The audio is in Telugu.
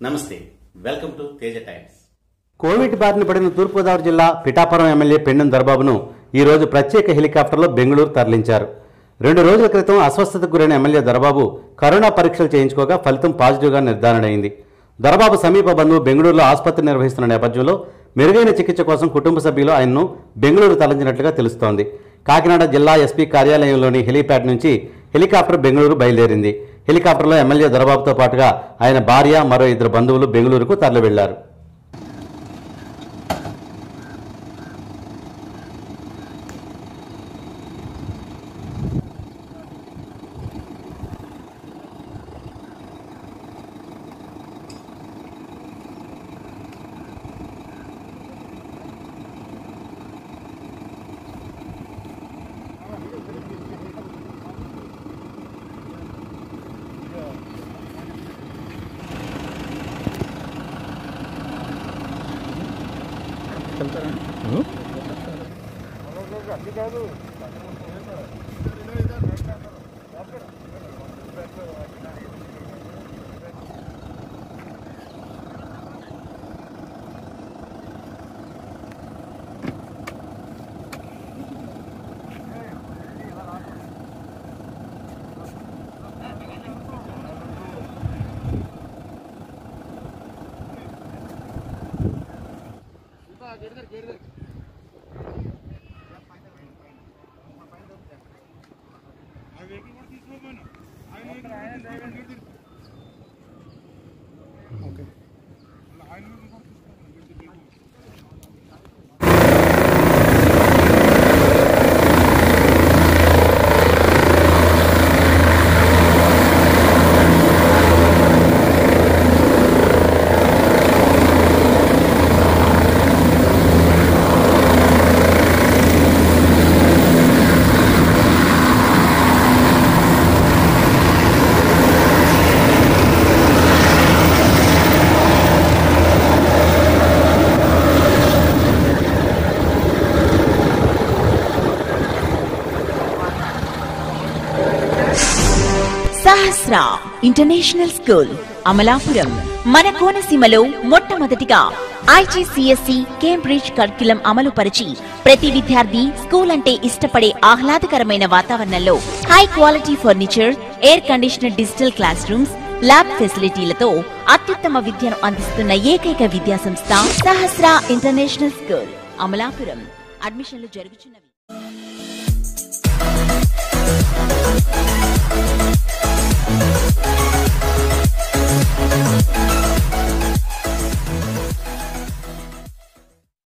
నమస్తే welcome to Teja times. COVID బారిన పడిన తూర్పుగోదావరి జిల్లా పిఠాపురం ఎమ్మెల్యే పెండం దర్బాబును ఈ రోజు ప్రత్యేక హెలికాప్టర్లో బెంగళూరు తరలించారు. రెండు రోజుల క్రితం అస్వస్థతకు గురైన ఎమ్మెల్యే దర్బాబు కరోనా పరీక్షలు చేయించుకోగా ఫలితం పాజిటివ్గా నిర్ధారణ అయింది దర్బాబు సమీప బంధువు బెంగళూరులో ఆసుపత్రి నిర్వహిస్తున్న నేపథ్యంలో మెరుగైన చికిత్స కోసం కుటుంబ సభ్యులు ఆయన్ను బెంగళూరు తరలించినట్లుగా తెలుస్తోంది. కాకినాడ జిల్లా ఎస్పీ కార్యాలయంలోని హెలీప్యాడ్ నుంచి హెలికాప్టర్ బెంగళూరు బయలుదేరింది. హెలికాప్టర్లో ఎమ్మెల్యే దొరబాబుతో పాటుగా ఆయన భార్య మరో ఇద్దరు బంధువులు బెంగళూరుకు తరలి వెళ్ళారు चलता रहे ఆయన ఆసరా ఇంటర్నేషనల్ స్కూల్ అమలాపురం. మన కోనసీమలో మొట్టమొదటిగా ఐజీసీఎస్సి కేంబ్రిడ్జ్ కరిక్యులం అమలు పరిచి ప్రతి విద్యార్థి స్కూల్ అంటే ఇష్టపడే ఆహ్లాదకరమైన వాతావరణంలో high quality furniture air conditioner digital class rooms lab ఫెసిలిటీలతో అత్యుత్తమ విద్యను అందిస్తున్న ఏకైక విద్యా సంస్థ సహస్ర ఇంటర్నేషనల్ స్కూల్ అమలాపురం. అడ్మిషన్లు జరుగుతున్నవి